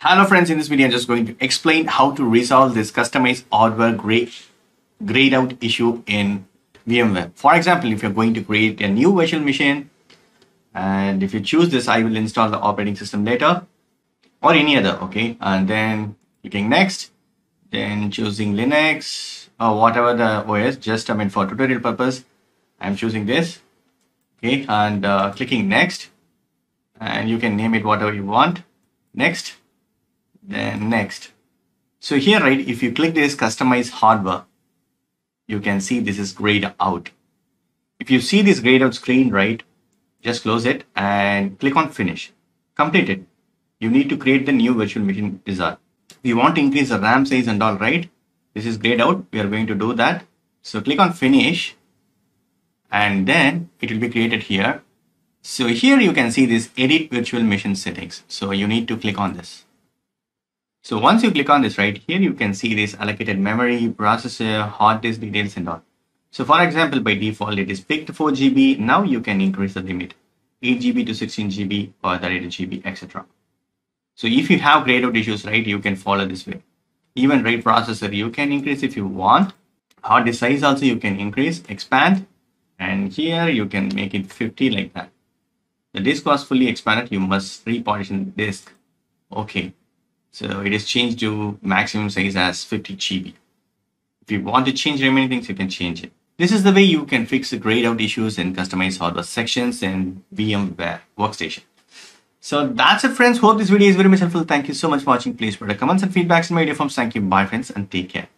Hello friends, in this video I'm just going to explain how to resolve this customized hardware grade, grayed out issue in VMware. For example, if you're going to create a new virtual machine and if you choose this, I will install the operating system later or any other, okay? And then clicking next, then choosing Linux or whatever the OS, just I mean for tutorial purpose, I'm choosing this, okay? And uh, clicking next and you can name it whatever you want. Next then next. So here, right, if you click this customize hardware, you can see this is grayed out. If you see this grayed out screen, right, just close it and click on finish. Complete it. You need to create the new virtual machine wizard. We want to increase the RAM size and all, right? This is grayed out. We are going to do that. So click on finish and then it will be created here. So here you can see this edit virtual machine settings. So you need to click on this. So once you click on this right here, you can see this allocated memory, processor, hard disk details and all. So for example, by default, it is picked 4 GB. Now you can increase the limit 8 GB to 16 GB or 32 GB, etc. So if you have grayed out issues, right, you can follow this way. Even RAID processor, you can increase if you want. Hard disk size also you can increase, expand, and here you can make it 50 like that. The disk was fully expanded, you must repartition disk. Okay, so it is changed to maximum size as 50 GB. If you want to change remaining things, you can change it. This is the way you can fix the grayed out issues and customize hardware sections in VMware Workstation. So that's it friends. Hope this video is very much helpful. Thank you so much for watching. Please put a comments and feedbacks in my video forms. Thank you. Bye friends and take care.